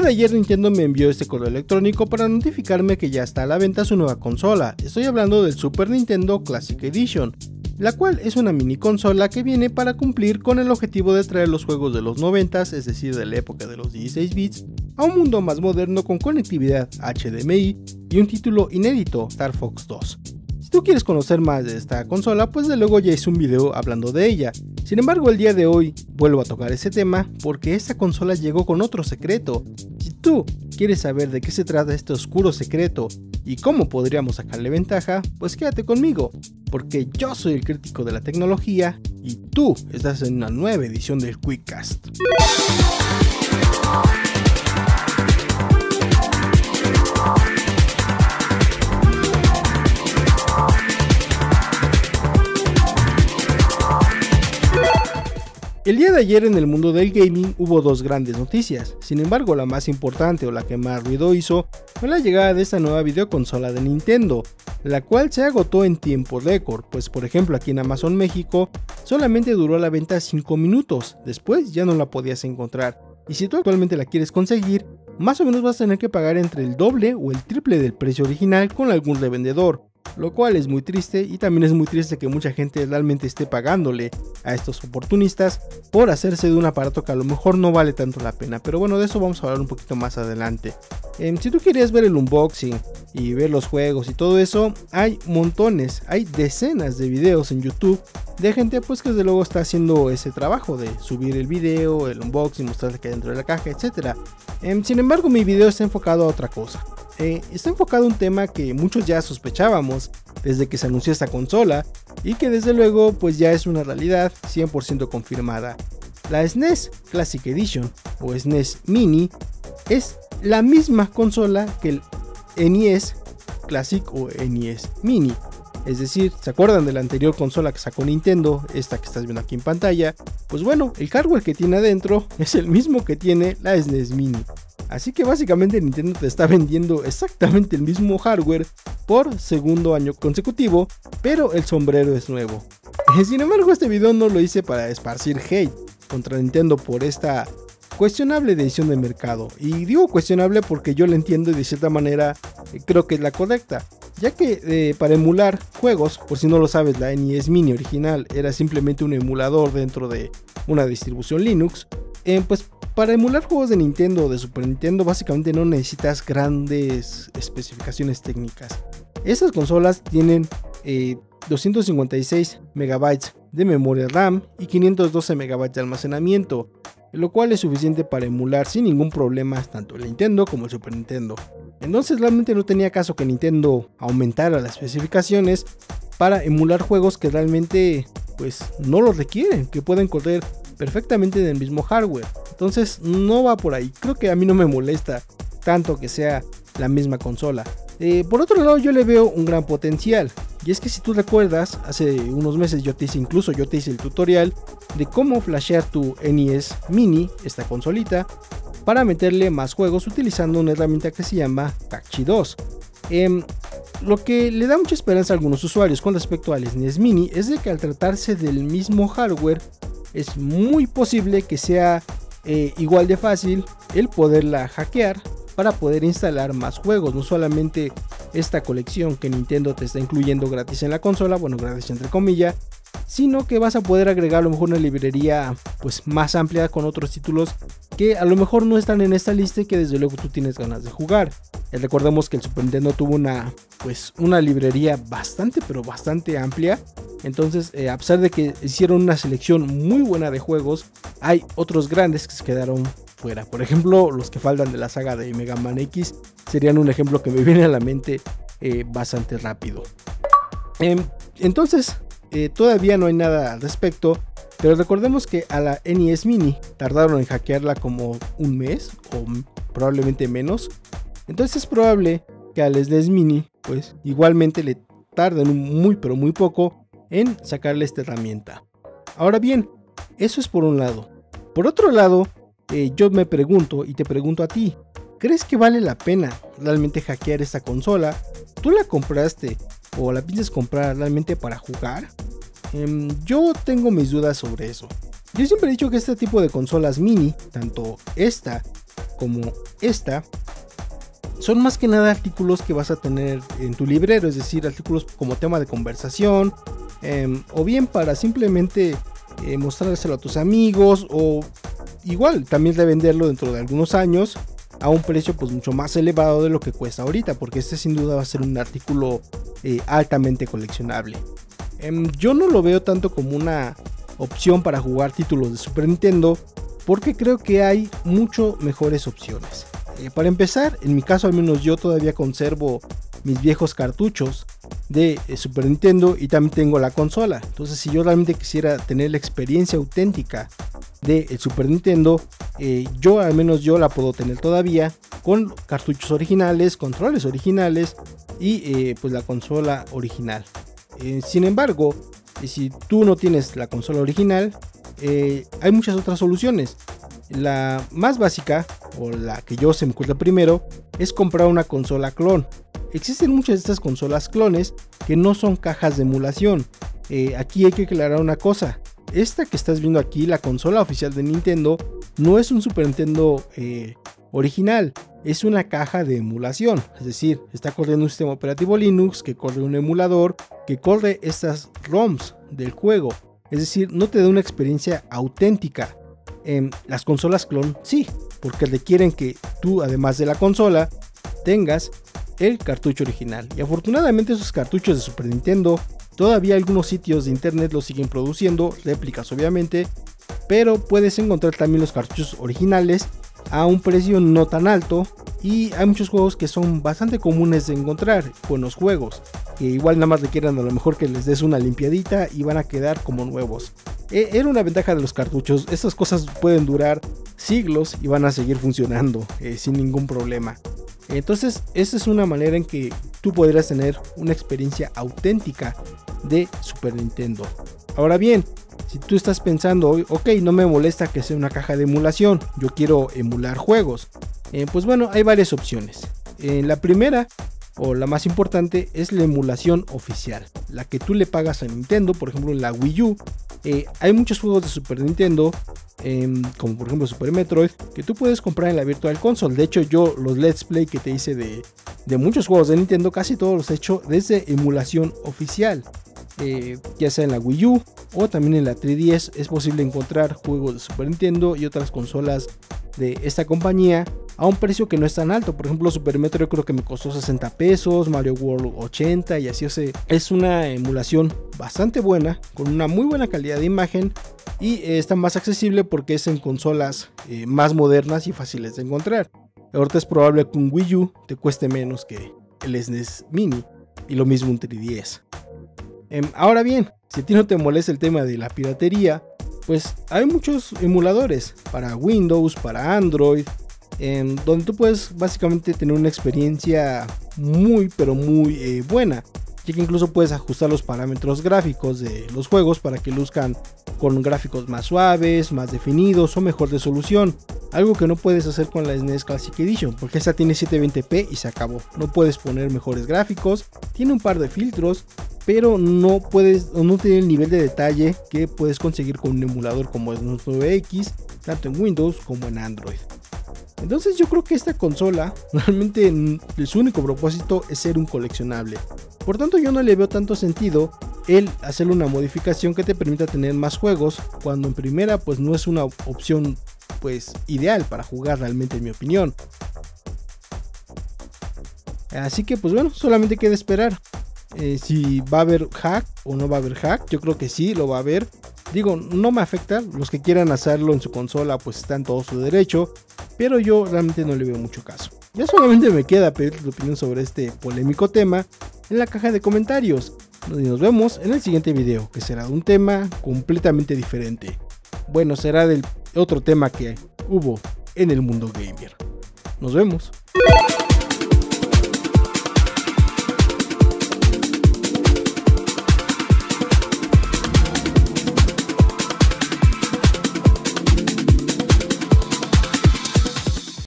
día de ayer Nintendo me envió este correo electrónico para notificarme que ya está a la venta su nueva consola. Estoy hablando del Super Nintendo Classic Edition, la cual es una mini consola que viene para cumplir con el objetivo de traer los juegos de los 90, es decir, de la época de los 16 bits, a un mundo más moderno con conectividad HDMI y un título inédito, Star Fox 2. Si tú quieres conocer más de esta consola, pues de luego ya hice un video hablando de ella. Sin embargo, el día de hoy vuelvo a tocar ese tema porque esta consola llegó con otro secreto. Si tú quieres saber de qué se trata este oscuro secreto y cómo podríamos sacarle ventaja, pues quédate conmigo, porque yo soy el crítico de la tecnología y tú estás en una nueva edición del Quickcast. El día de ayer en el mundo del gaming hubo dos grandes noticias, sin embargo la más importante o la que más ruido hizo fue la llegada de esta nueva videoconsola de Nintendo, la cual se agotó en tiempo récord, pues por ejemplo aquí en Amazon México solamente duró la venta 5 minutos, después ya no la podías encontrar, y si tú actualmente la quieres conseguir, más o menos vas a tener que pagar entre el doble o el triple del precio original con algún revendedor, lo cual es muy triste y también es muy triste que mucha gente realmente esté pagándole a estos oportunistas por hacerse de un aparato que a lo mejor no vale tanto la pena, pero bueno, de eso vamos a hablar un poquito más adelante. Em, si tú quieres ver el unboxing y ver los juegos y todo eso, hay montones, hay decenas de videos en YouTube de gente pues que desde luego está haciendo ese trabajo de subir el video, el unboxing, mostrar que hay dentro de la caja, etc. Em, sin embargo, mi video está enfocado a otra cosa. Eh, está enfocado un tema que muchos ya sospechábamos desde que se anunció esta consola y que desde luego pues ya es una realidad 100% confirmada. La SNES Classic Edition o SNES Mini es la misma consola que el NES Classic o NES Mini. Es decir, ¿se acuerdan de la anterior consola que sacó Nintendo? Esta que estás viendo aquí en pantalla. Pues bueno, el hardware que tiene adentro es el mismo que tiene la SNES Mini. Así que básicamente Nintendo te está vendiendo exactamente el mismo hardware por segundo año consecutivo, pero el sombrero es nuevo. Sin embargo, este video no lo hice para esparcir hate contra Nintendo por esta cuestionable decisión de mercado. Y digo cuestionable porque yo la entiendo y de cierta manera eh, creo que es la correcta. Ya que eh, para emular juegos, por si no lo sabes, la NES Mini original era simplemente un emulador dentro de una distribución Linux. Eh, pues para emular juegos de Nintendo o de Super Nintendo básicamente no necesitas grandes especificaciones técnicas. Estas consolas tienen 256 eh, MB de memoria RAM y 512 MB de almacenamiento, lo cual es suficiente para emular sin ningún problema tanto el Nintendo como el Super Nintendo. Entonces realmente no tenía caso que Nintendo aumentara las especificaciones para emular juegos que realmente pues no lo requieren, que pueden correr perfectamente en el mismo hardware. Entonces no va por ahí. Creo que a mí no me molesta tanto que sea la misma consola. Eh, por otro lado yo le veo un gran potencial. Y es que si tú recuerdas, hace unos meses yo te hice incluso yo te hice el tutorial de cómo flashear tu NES Mini, esta consolita, para meterle más juegos utilizando una herramienta que se llama Tachi 2. Em, lo que le da mucha esperanza a algunos usuarios con respecto al SNES Mini es de que al tratarse del mismo hardware es muy posible que sea eh, igual de fácil el poderla hackear para poder instalar más juegos, no solamente esta colección que Nintendo te está incluyendo gratis en la consola, bueno, gratis entre comillas, sino que vas a poder agregar a lo mejor una librería pues más amplia con otros títulos que a lo mejor no están en esta lista y que desde luego tú tienes ganas de jugar. Eh, recordemos que el Super Nintendo tuvo una pues una librería bastante pero bastante amplia. Entonces, eh, a pesar de que hicieron una selección muy buena de juegos, hay otros grandes que se quedaron fuera. Por ejemplo, los que faltan de la saga de Mega Man X serían un ejemplo que me viene a la mente eh, bastante rápido. Em, entonces, todavía no hay nada al respecto. Pero recordemos que a la NES Mini tardaron en hackearla como un mes o probablemente menos. Entonces es probable que al SNES Mini pues igualmente le tarden muy pero muy poco en sacarle esta herramienta. Ahora bien, eso es por un lado. Por otro lado, eh, yo me pregunto y te pregunto a ti, ¿crees que vale la pena realmente hackear esta consola? ¿Tú la compraste o la piensas comprar realmente para jugar? Em, yo tengo mis dudas sobre eso. Yo siempre he dicho que este tipo de consolas mini, tanto esta como esta son más que nada artículos que vas a tener en tu librero, es decir, artículos como tema de conversación, em, o bien para simplemente eh, mostrárselo a tus amigos, o igual también de venderlo dentro de algunos años a un precio pues mucho más elevado de lo que cuesta ahorita, porque este sin duda va a ser un artículo eh, altamente coleccionable. Em, yo no lo veo tanto como una opción para jugar títulos de Super Nintendo, porque creo que hay mucho mejores opciones. Eh, para empezar, en mi caso al menos yo todavía conservo mis viejos cartuchos de eh, Super Nintendo y también tengo la consola. Entonces si yo realmente quisiera tener la experiencia auténtica de el Super Nintendo, eh, yo al menos yo la puedo tener todavía con cartuchos originales, controles originales y eh, pues la consola original. Eh, sin embargo, si tú no tienes la consola original, hay muchas otras soluciones. La más básica, o la que yo se me ocurre primero, es comprar una consola clon. Existen muchas de estas consolas clones que no son cajas de emulación. aquí hay que aclarar una cosa esta que estás viendo aquí, la consola oficial de Nintendo, no es un Super Nintendo eh, original, es una caja de emulación. Es decir, está corriendo un sistema operativo Linux que corre un emulador que corre estas ROMs del juego. Es decir, no te da una experiencia auténtica. En las consolas clon sí, porque requieren que tú, además de la consola, tengas el cartucho original. Y afortunadamente esos cartuchos de Super Nintendo Todavía algunos sitios de internet los siguen produciendo, réplicas obviamente, pero puedes encontrar también los cartuchos originales a un precio no tan alto y hay muchos juegos que son bastante comunes de encontrar, buenos juegos, que igual nada más requieren a lo mejor que les des una limpiadita y van a quedar como nuevos. E, era una ventaja de los cartuchos, estas cosas pueden durar siglos y van a seguir funcionando eh, sin ningún problema. Entonces, esa es una manera en que tú podrás tener una experiencia auténtica de Super Nintendo. Ahora bien, si tú estás pensando, ok, no me molesta que sea una caja de emulación, yo quiero emular juegos. Eh, pues bueno, hay varias opciones. Eh, la primera, o la más importante, es la emulación oficial, la que tú le pagas a Nintendo, por ejemplo la Wii U. Eh, hay muchos juegos de Super Nintendo, em, como por ejemplo Super Metroid, que tú puedes comprar en la Virtual Console. De hecho, yo los Let's Play que te hice de, de muchos juegos de Nintendo, casi todos los he hecho desde emulación oficial. Eh, ya sea en la Wii U o también en la 3DS es posible encontrar juegos de Super Nintendo y otras consolas de esta compañía a un precio que no es tan alto. Por ejemplo, Super Metro creo que me costó 60 pesos, Mario World 80 y así. O es una emulación bastante buena, con una muy buena calidad de imagen y eh, está más accesible porque es en consolas eh, más modernas y fáciles de encontrar. Ahorita es probable que un Wii U te cueste menos que el SNES Mini y lo mismo un 3DS. Em, ahora bien, si a ti no te molesta el tema de la piratería, pues hay muchos emuladores para Windows, para Android, en donde tú puedes básicamente tener una experiencia muy pero muy eh, buena ya que incluso puedes ajustar los parámetros gráficos de los juegos para que luzcan con gráficos más suaves, más definidos o mejor de solución. Algo que no puedes hacer con la SNES Classic Edition, porque esta tiene 720p y se acabó. No puedes poner mejores gráficos, tiene un par de filtros, pero no puedes no tiene el nivel de detalle que puedes conseguir con un emulador como es 9X, tanto en Windows como en Android. Entonces yo creo que esta consola realmente su único propósito es ser un coleccionable. Por tanto yo no le veo tanto sentido el hacerle una modificación que te permita tener más juegos cuando en primera pues no es una opción pues ideal para jugar realmente en mi opinión. Así que pues bueno, solamente queda esperar. Eh, si va a haber hack o no va a haber hack, yo creo que sí lo va a haber. Digo, no me afecta, los que quieran hacerlo en su consola pues están todo su derecho, pero yo realmente no le veo mucho caso. Ya solamente me queda pedir tu opinión sobre este polémico tema en la caja de comentarios. Y nos vemos en el siguiente video, que será un tema completamente diferente. Bueno, será del otro tema que hubo en el mundo gamer. Nos vemos.